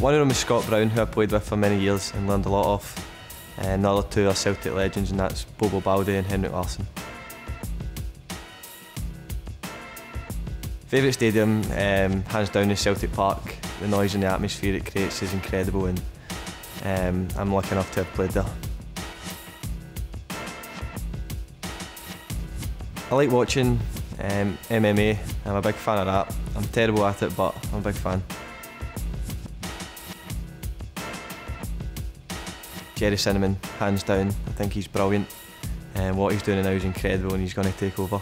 One of them is Scott Brown, who I played with for many years and learned a lot off. And the other two are Celtic legends, and that's Bobo Baldé and Henrik Larsson. Favourite stadium, um, hands down, is Celtic Park. The noise and the atmosphere it creates is incredible, and um, I'm lucky enough to have played there. I like watching um, MMA. I'm a big fan of that. I'm terrible at it, but I'm a big fan. Gerry Cinnamon, hands down. I think he's brilliant. And what he's doing now is incredible, and he's going to take over.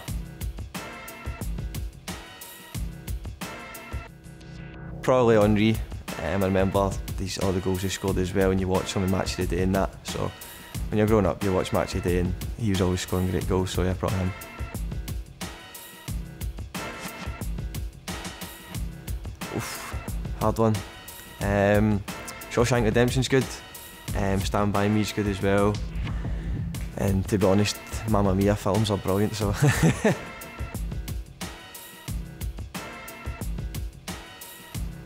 Probably Henry. Um, I remember these all the goals he scored as well, and you watch him in match of the day and that. So when you're growing up, you watch match of the day, and he was always scoring great goals. So yeah, probably him. Oof, hard one. Um, Shawshank Redemption's good. Um, Stand By Me's good as well. And to be honest, Mamma Mia films are brilliant, so.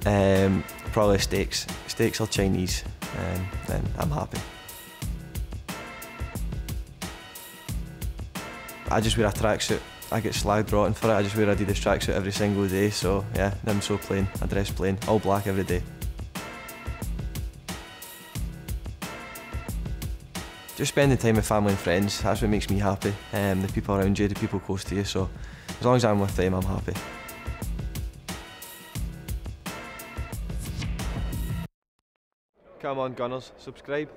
um, probably steaks. Steaks are Chinese, um, then I'm happy. I just wear a tracksuit. I get slagged rotten for it. I just wear Adidas tracksuit every single day, so yeah, I'm so plain. I dress plain, all black every day. Just spending time with family and friends, that's what makes me happy. Um, the people around you, the people close to you, so as long as I'm with them, I'm happy. Come on, Gunners, subscribe.